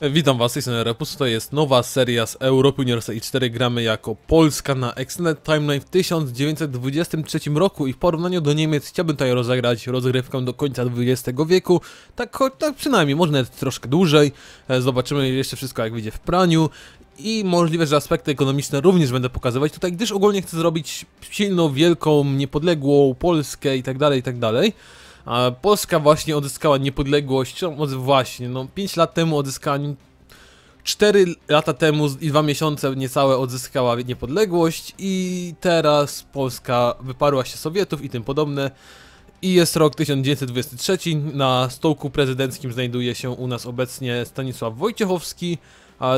Witam was, jestem Repus, to jest nowa seria z Europy Juniorsa i 4 gramy jako Polska na Extended Timeline w 1923 roku i w porównaniu do Niemiec chciałbym tutaj rozegrać rozgrywkę do końca XX wieku, tak, tak przynajmniej, może nawet troszkę dłużej, E, zobaczymy jeszcze wszystko jak wyjdzie w praniu. I możliwe, że aspekty ekonomiczne również będę pokazywać tutaj, gdyż ogólnie chcę zrobić silną, wielką, niepodległą Polskę i tak dalej, i tak dalej. Polska właśnie odzyskała niepodległość, no właśnie, no 5 lat temu odzyskała, 4 lata temu i 2 miesiące niecałe odzyskała niepodległość i teraz Polska wyparła się Sowietów i tym podobne. I jest rok 1923, na stołku prezydenckim znajduje się u nas obecnie Stanisław Wojciechowski.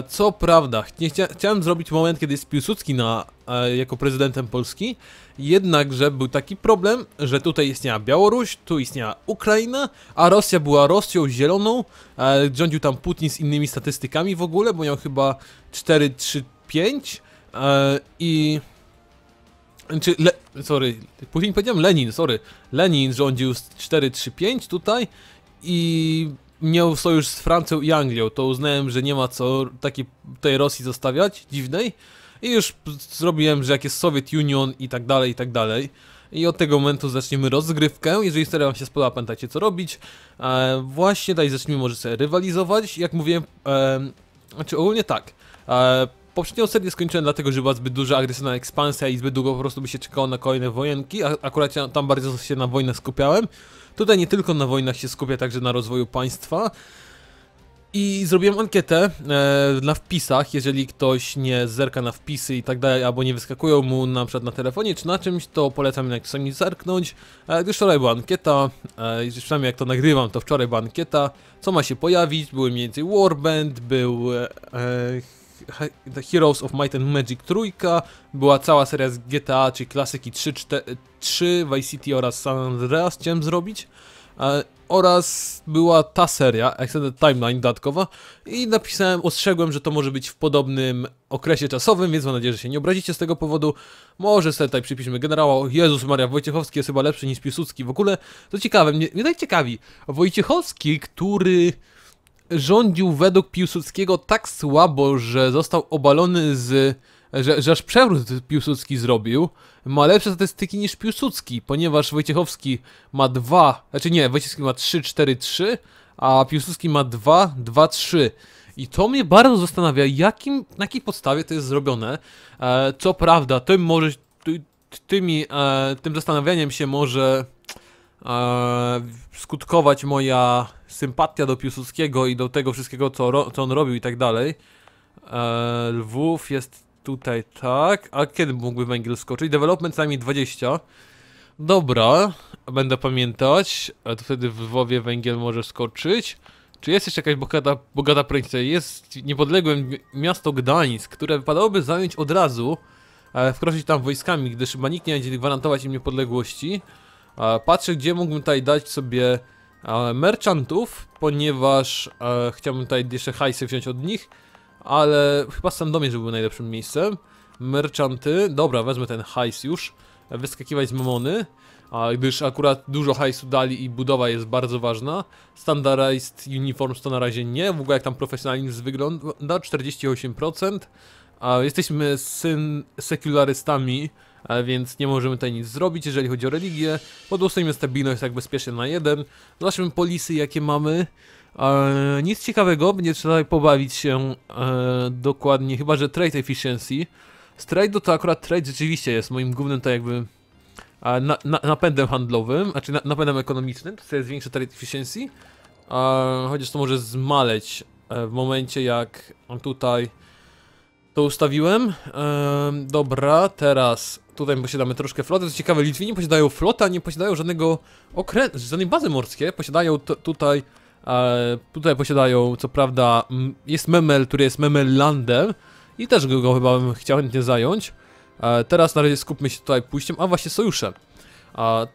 Co prawda, nie chcia chciałem zrobić moment, kiedy jest Piłsudski na, e, jako prezydentem Polski, jednakże był taki problem, że tutaj istniała Białoruś, tu istniała Ukraina, a Rosja była Rosją zieloną, e, rządził tam Putin z innymi statystykami w ogóle, bo miał chyba 4, 3, 5 e, i... Czy Le sorry, Putin powiedziałem Lenin, sorry. Lenin rządził z 4-3-5 tutaj i miał sojusz z Francją i Anglią. To uznałem, że nie ma co takiej tej Rosji zostawiać, dziwnej. I już zrobiłem, że jak jest Soviet Union i tak dalej, i tak dalej. I od tego momentu zaczniemy rozgrywkę. Jeżeli seria wam się spodoba, pamiętajcie co robić. E, właśnie tutaj zacznijmy może sobie rywalizować. Jak mówiłem, e, znaczy ogólnie tak. E, poprzednią serię skończyłem dlatego, że była zbyt duża agresywna ekspansja i zbyt długo po prostu by się czekało na kolejne wojenki. A, akurat tam bardzo się na wojnę skupiałem. Tutaj nie tylko na wojnach się skupia, także na rozwoju państwa. I zrobiłem ankietę e, na wpisach, jeżeli ktoś nie zerka na wpisy i tak dalej, albo nie wyskakują mu na przykład na telefonie czy na czymś, to polecam jednak czasami zerknąć. E, gdyż wczoraj była ankieta, e, przynajmniej jak to nagrywam, to wczoraj była ankieta, co ma się pojawić, były mniej więcej Warband, był e, e, The Heroes of Might and Magic trójka, była cała seria z GTA, czyli klasyki 3, 4, 3 Vice City oraz San Andreas chciałem zrobić. E, oraz była ta seria, Extended Timeline dodatkowa i napisałem, ostrzegłem, że to może być w podobnym okresie czasowym, więc mam nadzieję, że się nie obrazicie z tego powodu. Może sobie tutaj przypiszmy generała, Jezus Maria, Wojciechowski jest chyba lepszy niż Piłsudski. W ogóle, to ciekawe, mnie, mnie tak ciekawi, Wojciechowski, który rządził według Piłsudskiego tak słabo, że został obalony z... Że, że aż przewrót Piłsudski zrobił, ma lepsze statystyki niż Piłsudski, ponieważ Wojciechowski ma 2, znaczy nie, Wojciechowski ma 3, 4, 3, a Piłsudski ma 2, 2, 3. I to mnie bardzo zastanawia, jakim, na jakiej podstawie to jest zrobione. E, co prawda, tym może, ty, tymi, e, tym zastanawianiem się może skutkować moja sympatia do Piłsudskiego i do tego wszystkiego, co, co on robił i tak dalej. E, Lwów jest tutaj tak. A kiedy mógłby węgiel skoczyć? Development co najmniej 20. Dobra, będę pamiętać. A to wtedy w Lwowie węgiel może skoczyć. Czy jest jeszcze jakaś bogata, bogata prowincja? Jest niepodległe mi- miasto Gdańsk, które wypadałoby zająć od razu. E, wkroczyć tam wojskami, gdyż chyba nikt nie będzie gwarantować im niepodległości. Patrzę, gdzie mógłbym tutaj dać sobie e, merchantów, ponieważ e, chciałbym tutaj jeszcze hajsy wziąć od nich, ale chyba Sandomierz był najlepszym miejscem. Merchanty, dobra, wezmę ten hajs już, wyskakiwać z mamony, gdyż akurat dużo hajsu dali i budowa jest bardzo ważna. Standardized Uniforms to na razie nie, w ogóle jak tam profesjonalizm wygląda, 48%. A jesteśmy syn sekularystami, więc nie możemy tutaj nic zrobić, jeżeli chodzi o religię. Podłosujemy stabilność tak bezpiecznie na jeden. Zobaczmy polisy, jakie mamy. E, nic ciekawego, będzie trzeba pobawić się e, dokładnie, chyba że trade efficiency. Z trade'u to akurat trade rzeczywiście jest moim głównym to jakby e, na, na, napędem handlowym, znaczy na, napędem ekonomicznym, to sobie zwiększy trade efficiency. E, chociaż to może zmaleć e, w momencie jak tutaj to ustawiłem. Ehm, dobra, teraz tutaj posiadamy troszkę floty. Co ciekawe, Litwini posiadają flotę, a nie posiadają żadnego okrętu, żadnej bazy morskie. Posiadają tutaj, e, tutaj posiadają, co prawda, jest Memel, który jest Memellandem i też go, go chyba bym chciał chętnie zająć. E, teraz na razie skupmy się tutaj pójściem, a właśnie sojuszem. A,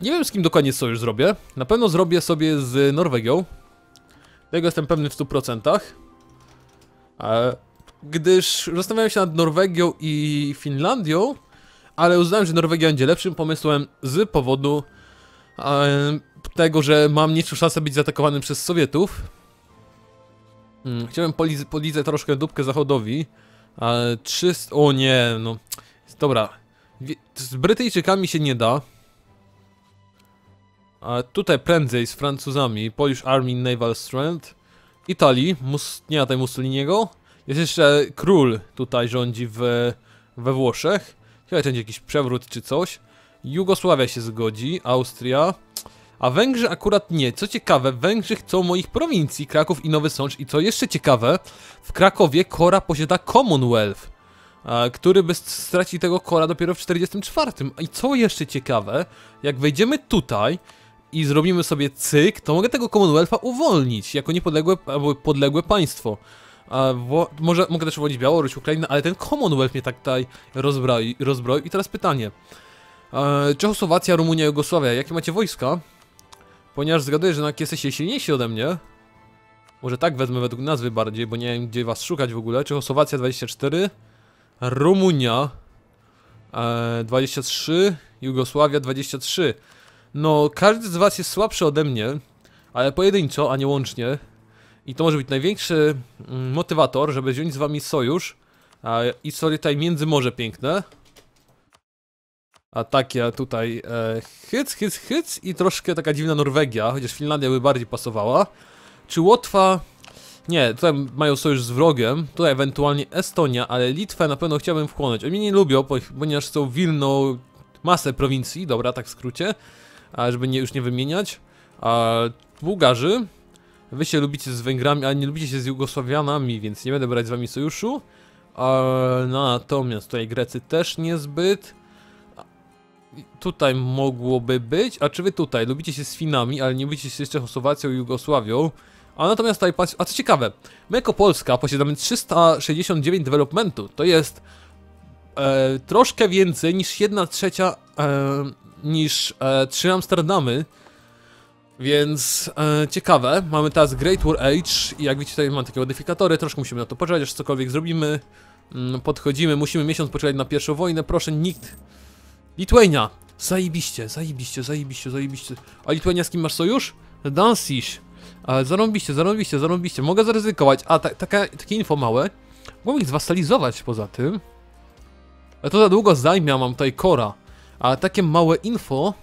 nie wiem z kim dokładnie sojusz zrobię. Na pewno zrobię sobie z Norwegią. Tego jestem pewny w 100%. E, gdyż zastanawiałem się nad Norwegią i Finlandią, ale uznałem, że Norwegia będzie lepszym pomysłem z powodu e, tego, że mam mniejszą szansę być zaatakowanym przez Sowietów. Mm, chciałem poliz polizać troszkę dupkę zachodowi, ale 300... O nie, no... Dobra. Z Brytyjczykami się nie da. A tutaj prędzej z Francuzami. Polish Army Naval Strength. Italii. Mus nie ma tutaj Mussoliniego. Jest jeszcze król tutaj rządzi w, we Włoszech. Chyba będzie jakiś przewrót czy coś. Jugosławia się zgodzi. Austria. A Węgrzy akurat nie. Co ciekawe, Węgrzy chcą moich prowincji, Kraków i Nowy Sącz. I co jeszcze ciekawe, w Krakowie Kora posiada Commonwealth, który by stracił tego Kora dopiero w 44. I co jeszcze ciekawe, jak wejdziemy tutaj i zrobimy sobie cyk, to mogę tego Commonwealtha uwolnić jako niepodległe albo podległe państwo. Może mogę też uwolnić Białoruś, Ukrainę, ale ten Commonwealth mnie tak tutaj rozbroi, rozbroił. I teraz pytanie. E, Czechosłowacja, Rumunia, Jugosławia. Jakie macie wojska? Ponieważ zgaduję, że jednak jesteście silniejsi ode mnie. Może tak wezmę według nazwy bardziej, bo nie wiem gdzie was szukać w ogóle. Czechosłowacja 24, Rumunia e, 23, Jugosławia 23. No, każdy z was jest słabszy ode mnie, ale pojedynczo, a nie łącznie. I to może być największy mm, motywator, żeby wziąć z wami sojusz. E, I sobie tutaj Międzymorze piękne. A takie tutaj e, hyc, hyc, hyc i troszkę taka dziwna Norwegia, chociaż Finlandia by bardziej pasowała. Czy Łotwa? Nie, tutaj mają sojusz z wrogiem, tutaj ewentualnie Estonia, ale Litwę na pewno chciałbym wchłonąć. Oni nie lubią, po- ponieważ chcą Wilno masę prowincji, dobra, tak w skrócie, a żeby nie, już nie wymieniać. A Bułgarzy, wy się lubicie z Węgrami, ale nie lubicie się z Jugosławianami, więc nie będę brać z wami sojuszu. A, natomiast tutaj Grecy też niezbyt. Tutaj mogłoby być, a czy wy tutaj lubicie się z Finami, ale nie lubicie się z Czechosłowacją i Jugosławią? A natomiast tutaj a co ciekawe, my jako Polska posiadamy 369 developmentu, to jest e, troszkę więcej niż 1 trzecia e, niż e, 3 Amsterdamy, więc e, ciekawe, mamy teraz Great War Age i jak widzicie tutaj mam takie modyfikatory, troszkę musimy na to poczekać, aż cokolwiek zrobimy, mm, podchodzimy, musimy miesiąc poczekać na pierwszą wojnę, proszę nikt Lithuania! Zajebiście, zajebiście, zajebiście, zajebiście. A Lithuania z kim masz sojusz? Dansish. Ale zarąbiście, zarąbiście, zarąbiście. Mogę zaryzykować. A, ta, taka, takie info małe. Mogę ich zwasalizować poza tym. Ale to za długo zajmie, mam tutaj Kora. A takie małe info.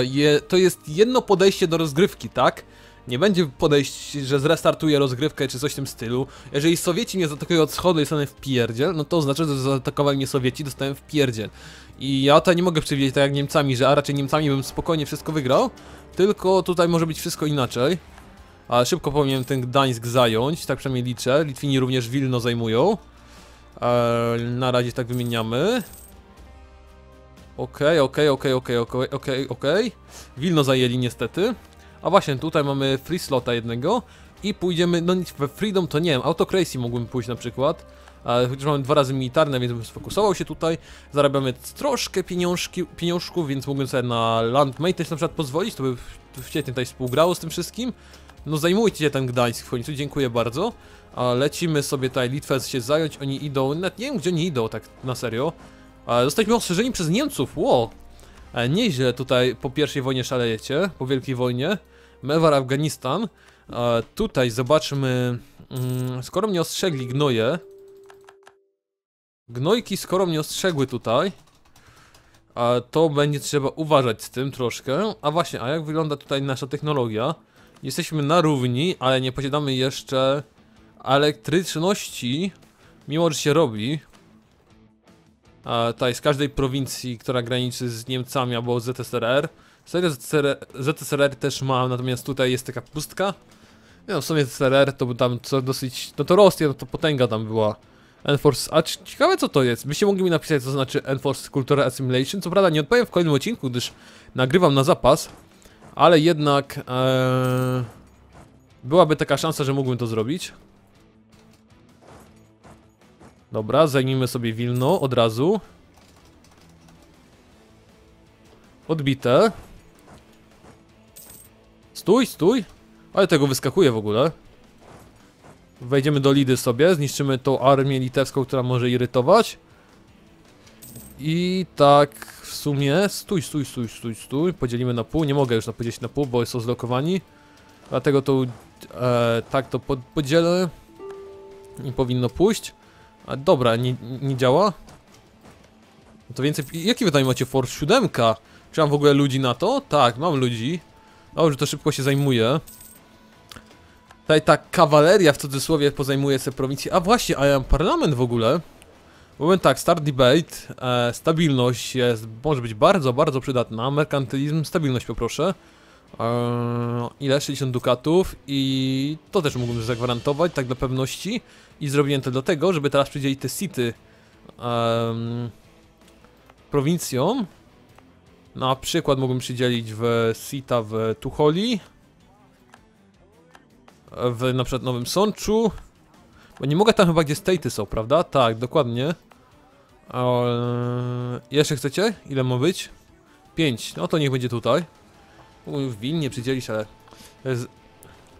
Je, to jest jedno podejście do rozgrywki, tak? Nie będzie podejść, że zrestartuję rozgrywkę czy coś w tym stylu. Jeżeli Sowieci mnie zaatakują od schodu i w pierdziel, no to oznacza, że zaatakowali mnie Sowieci, dostałem w pierdziel. I ja tutaj nie mogę przewidzieć tak jak Niemcami, że a raczej Niemcami bym spokojnie wszystko wygrał, tylko tutaj może być wszystko inaczej. A szybko powinienem ten Gdańsk zająć, tak przynajmniej liczę. Litwini również Wilno zajmują. Eee, na razie tak wymieniamy. Okej, okej, okej, okej, okej, okej, okej. Wilno zajęli niestety. A właśnie, tutaj mamy free slota jednego. I pójdziemy, no nic, we Freedom to nie wiem, Autocrazy mógłbym pójść na przykład. Chociaż mamy dwa razy militarne, więc bym sfokusował się tutaj. Zarabiamy troszkę pieniążki, pieniążków, więc mógłbym sobie na Land Maintenance na przykład pozwolić, to by świetnie tutaj współgrało z tym wszystkim. No zajmujcie się ten Gdańsk w końcu, dziękuję bardzo. A lecimy sobie tutaj Litwę się zająć, oni idą, nawet nie wiem gdzie oni idą tak na serio. Zostaliśmy ostrzeżeni przez Niemców, ło! E, Nieźle tutaj po pierwszej wojnie szalejecie, po wielkiej wojnie. Mewar Afganistan. E, tutaj zobaczmy, mm, skoro mnie ostrzegli gnoje. Gnojki skoro mnie ostrzegły tutaj. To będzie trzeba uważać z tym troszkę. A właśnie, a jak wygląda tutaj nasza technologia? Jesteśmy na równi, ale nie posiadamy jeszcze elektryczności, mimo że się robi. Tutaj z każdej prowincji, która graniczy z Niemcami albo ZSRR. Tego ZSRR, też mam, natomiast tutaj jest taka pustka. No w sumie ZSRR to tam co dosyć, no to Rosja, no to potęga tam była. Enforce, a ciekawe co to jest, byście mogli mi napisać co znaczy Enforce Cultural Assimilation, co prawda nie odpowiem w kolejnym odcinku, gdyż nagrywam na zapas, ale jednak e, byłaby taka szansa, że mógłbym to zrobić. Dobra, zajmijmy sobie Wilno od razu. Odbite. Stój, stój. Ale tego wyskakuje w ogóle. Wejdziemy do Lidy sobie, zniszczymy tą armię litewską, która może irytować. I tak w sumie, stój, stój, stój, stój, stój, podzielimy na pół, nie mogę już podzielić na pół, bo są zlokowani. Dlatego tą e, tak to pod, podzielę. Nie powinno pójść. A dobra, nie, nie działa? No to więcej. Jaki wy macie Force 7? Czy mam w ogóle ludzi na to? Tak, mam ludzi. Dobrze, to szybko się zajmuje. Tutaj ta kawaleria w cudzysłowie pozajmuje sobie prowincję. A właśnie, a ja mam parlament w ogóle. Powiem tak, start debate, e, stabilność jest, może być bardzo, bardzo przydatna. Merkantylizm, stabilność poproszę. E, ile? 60 dukatów i to też mógłbym zagwarantować, tak dla pewności. I zrobiłem to dlatego, żeby teraz przydzielić te city em, prowincjom. Na przykład mógłbym przydzielić w Sita w Tucholi. W na przykład Nowym Sączu. Bo nie mogę tam chyba gdzie staty są, prawda? Tak, dokładnie. Eee, jeszcze chcecie? Ile ma być? 5. No to niech będzie tutaj. W Wilnie przydzielić, ale...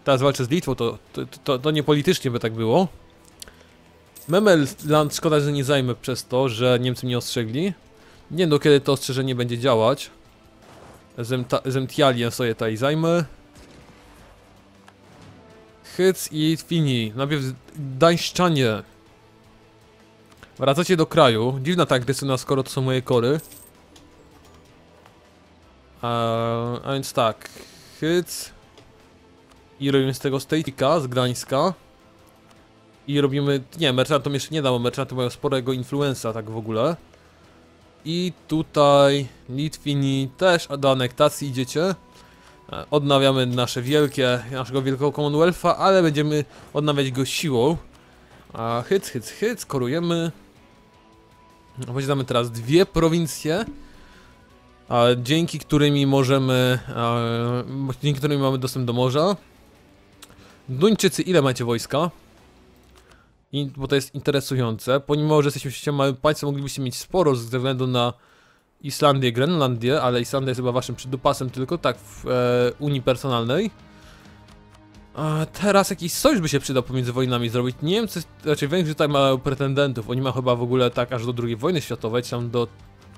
Teraz walczę z Litwą, to, to, to, to nie politycznie by tak było. Memelland, szkoda, że nie zajmę przez to, że Niemcy mnie ostrzegli. Nie wiem do kiedy to ostrzeżenie będzie działać. Zemtialien sobie tutaj zajmę. Hyc i Fini. Najpierw Dańszczanie. Wracacie do kraju. Dziwna ta agresywna, skoro to są moje kory. A, więc tak. Hyc. I robimy z tego Statika z Gdańska. I robimy... Nie, merchantom jeszcze nie dam, bo merchanty mają sporego influenza tak w ogóle. I tutaj Litwini też do anektacji idziecie. E, Odnawiamy nasze wielkie, naszego wielkiego Commonwealtha, ale będziemy odnawiać go siłą. A hyc, hyc, hyc, korujemy. Posiadamy teraz dwie prowincje, dzięki którymi możemy, dzięki którymi mamy dostęp do morza. Duńczycy, ile macie wojska? I, bo to jest interesujące. Pomimo, że jesteśmy siecią małym państwem, moglibyście mieć sporo ze względu na Islandię, Grenlandię, ale Islandia jest chyba waszym przydupasem tylko, tak, w e, Unii Personalnej. A teraz jakiś sojusz by się przydał pomiędzy wojnami zrobić. Niemcy, raczej Węgrzy tutaj mają pretendentów. Oni mają chyba w ogóle tak aż do II wojny światowej, czy tam do...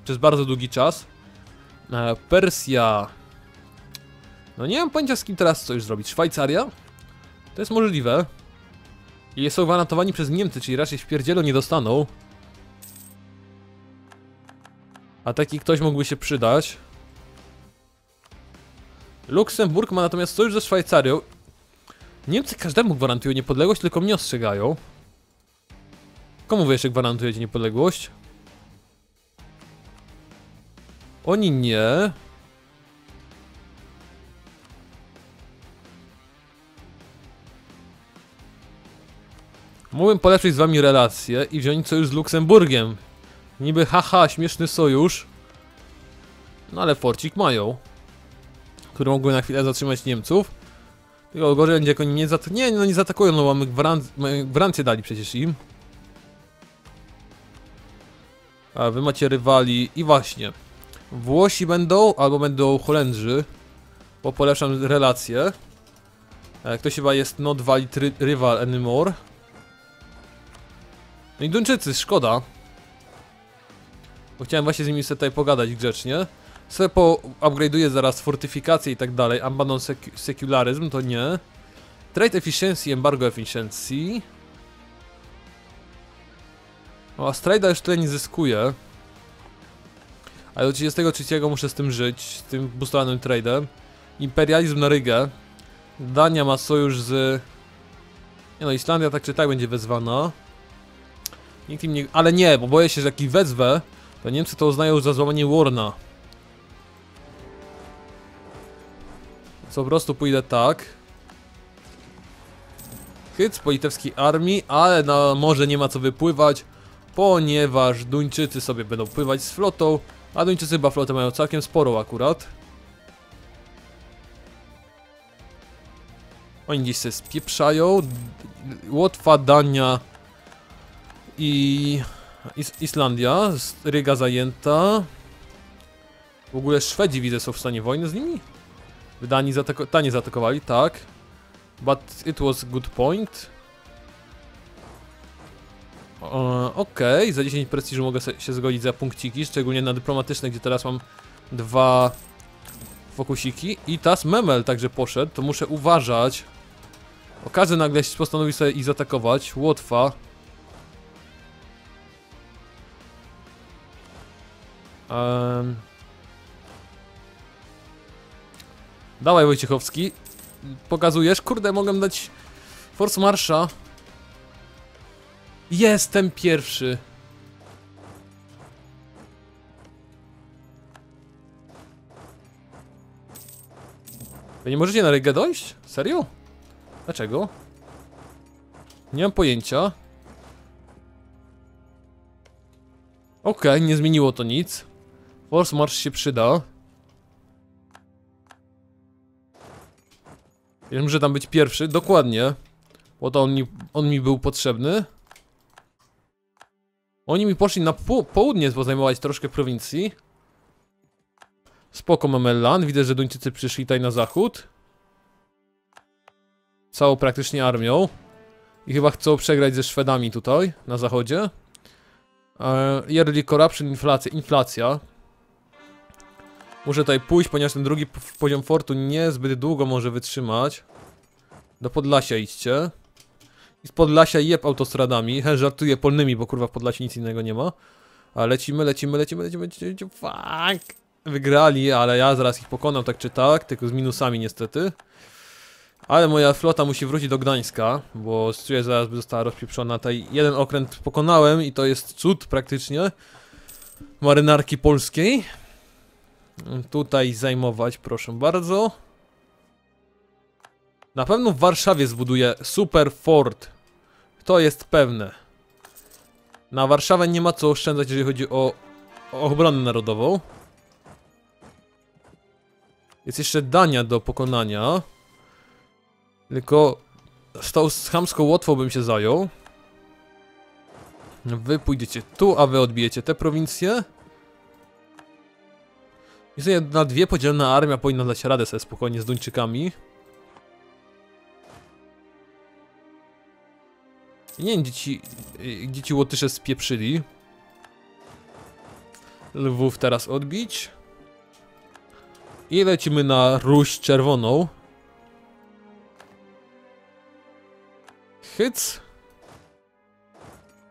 przez bardzo długi czas. E, Persja... No nie mam pojęcia z kim teraz sojusz zrobić. Szwajcaria? To jest możliwe. I są gwarantowani przez Niemcy, czyli raczej w pierdzielu nie dostaną. A taki ktoś mógłby się przydać. Luksemburg ma natomiast sojusz ze Szwajcarią. Niemcy każdemu gwarantują niepodległość, tylko mnie ostrzegają. Komu wy jeszcze gwarantujecie niepodległość? Oni nie. Mógłbym polepszyć z wami relacje i wziąć sojusz z Luksemburgiem. Niby haha, śmieszny sojusz. No ale forcik mają. Który mógłby na chwilę zatrzymać Niemców. Tylko gorzej będzie jak oni nie zaatakują. Nie, no nie zaatakują, no mamy gwarancję dali przecież im. A wy macie rywali i właśnie. Włosi będą, albo będą Holendrzy. Bo polepszam relacje. E, Ktoś chyba jest not valid rival anymore. No i Duńczycy, szkoda. Bo chciałem właśnie z nimi sobie tutaj pogadać grzecznie. Sobie po upgrade'uję zaraz fortyfikacje i tak dalej. Abandon secu secularyzm to nie. Trade efficiency, embargo efficiency. O, a już tutaj nie zyskuje. Ale do 33 muszę z tym żyć, z tym boostowanym trade'em. Imperializm na Rygę. Dania ma sojusz z... Nie no, Islandia tak czy tak będzie wezwana. Nikt im nie... Ale nie, bo boję się, że jak ich wezwę, to Niemcy to uznają za złamanie Warna. Co po prostu pójdę tak. Hyc po litewskiej armii, ale na morze nie ma co wypływać, ponieważ Duńczycy sobie będą pływać z flotą, a Duńczycy chyba flotę mają całkiem sporą akurat. Oni gdzieś się spieprzają. Łotwa, Dania i Is Islandia, Ryga zajęta. W ogóle Szwedzi widzę są w stanie wojny z nimi? Dani, zaatako Dani zaatakowali, tak. But it was good point. Okej, za 10 prestiżu mogę się zgodzić za punkciki, szczególnie na dyplomatyczne, gdzie teraz mam dwa fokusiki. I teraz Memel także poszedł, to muszę uważać. Okaże nagle postanowi sobie ich zaatakować. Łotwa. Um. Dawaj Wojciechowski. Pokazujesz? Kurde, mogę dać Force Marsza. Jestem pierwszy. Wy nie możecie na regę dojść? Serio? Dlaczego? Nie mam pojęcia. Okej, nie zmieniło to nic. Force March się przyda. Wiem, że tam być pierwszy, dokładnie. Bo to on mi, on mi był potrzebny. Oni mi poszli na po południe, bo zajmować troszkę prowincji. Spoko mamy land, widzę, że Duńczycy przyszli tutaj na zachód. Całą praktycznie armią. I chyba chcą przegrać ze Szwedami tutaj, na zachodzie. E, yearly corruption, inflacja, inflacja. Muszę tutaj pójść, ponieważ ten drugi poziom fortu niezbyt długo może wytrzymać. Do Podlasia idźcie. I z Podlasia jeb autostradami. Żartuję polnymi, bo kurwa w Podlasie nic innego nie ma. A lecimy, lecimy, lecimy, lecimy, lecimy, lecimy. Fuck! Wygrali, ale ja zaraz ich pokonam tak czy tak, tylko z minusami niestety. Ale moja flota musi wrócić do Gdańska, bo czuję, zaraz by została rozpieprzona. Tutaj jeden okręt pokonałem i to jest cud praktycznie marynarki polskiej. Tutaj zajmować, proszę bardzo. Na pewno w Warszawie zbuduję super fort. To jest pewne. Na Warszawę nie ma co oszczędzać, jeżeli chodzi o, o obronę narodową. Jest jeszcze Dania do pokonania. Tylko z tą chamską Łotwą bym się zajął. Wy pójdziecie tu, a wy odbijecie te prowincje. I na dwie podzielna armia powinna dać radę sobie spokojnie z Duńczykami. Nie wiem, gdzie ci, y, gdzie ci Łotysze spieprzyli. Lwów teraz odbić. I lecimy na Ruś Czerwoną. Hyc.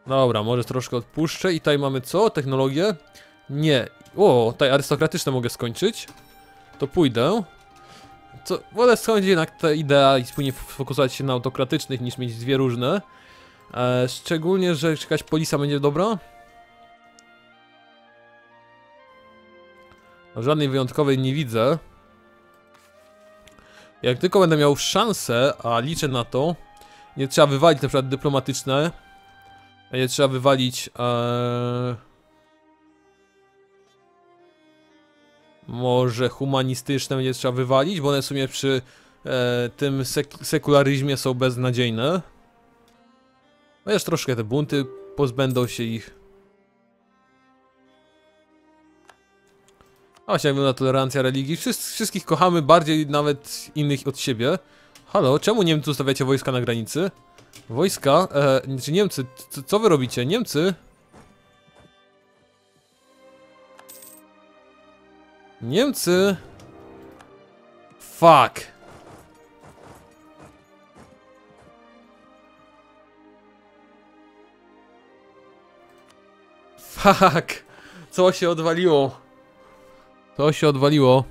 Dobra, może troszkę odpuszczę. I tutaj mamy co? Technologię? Nie. O, tutaj arystokratyczne mogę skończyć. To pójdę. Co, wolę skończyć jednak ta idea i wspólnie fokusować się na autokratycznych niż mieć dwie różne. E, szczególnie, że jakaś polisa będzie dobra. No, żadnej wyjątkowej nie widzę. Jak tylko będę miał szansę, a liczę na to, nie trzeba wywalić na przykład dyplomatyczne, nie trzeba wywalić e, może humanistyczne będzie trzeba wywalić, bo one w sumie przy e, tym sek sekularyzmie są beznadziejne. Chociaż troszkę te bunty pozbędą się ich. A właśnie wygląda tolerancja religii. Wszyscy, wszystkich kochamy bardziej nawet innych od siebie. Halo, czemu Niemcy ustawiacie wojska na granicy? Wojska? E, czy Niemcy? Co, co wy robicie? Niemcy? Niemcy? Fuck. Fuck. Co się odwaliło? Co się odwaliło?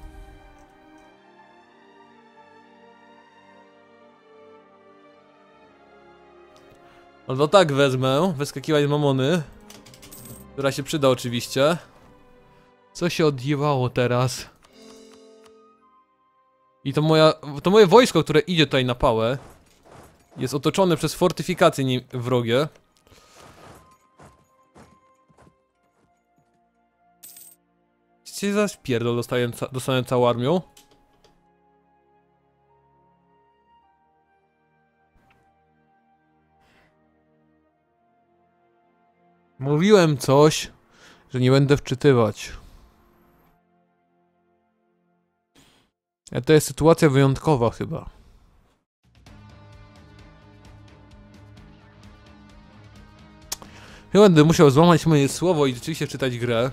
No to tak wezmę, wyskakiwać z mamony. Która się przyda oczywiście. Co się odjebało teraz? I to moja, to moje wojsko, które idzie tutaj na pałę Jest otoczone przez fortyfikacje wrogie Cię zaś pierdol dostanę całą armią Mówiłem coś, że nie będę wczytywać. To jest sytuacja wyjątkowa chyba. Chyba będę musiał złamać moje słowo i rzeczywiście czytać grę.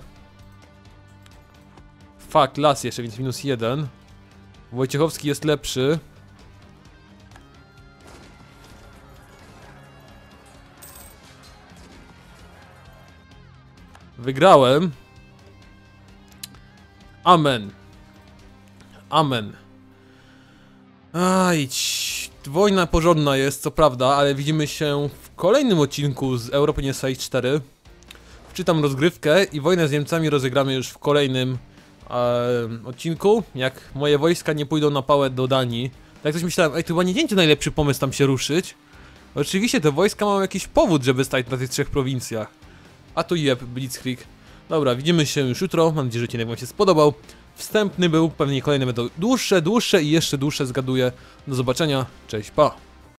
Fuck, las jeszcze, więc minus jeden. Wojciechowski jest lepszy. Wygrałem. Amen. Amen. Aj, wojna porządna jest, co prawda, ale widzimy się w kolejnym odcinku z Europy nie 4. Wczytam rozgrywkę i wojnę z Niemcami rozegramy już w kolejnym e, odcinku. Jak moje wojska nie pójdą na pałę do Danii. Tak coś myślałem, ej, to chyba nie będzie najlepszy pomysł tam się ruszyć. Oczywiście te wojska mają jakiś powód, żeby stać na tych trzech prowincjach. A tu jeb, Blitzkrieg. Dobra, widzimy się już jutro. Mam nadzieję, że odcinek Wam się spodobał. Wstępny był, pewnie kolejne będą dłuższe, dłuższe i jeszcze dłuższe zgaduję. Do zobaczenia, cześć, pa!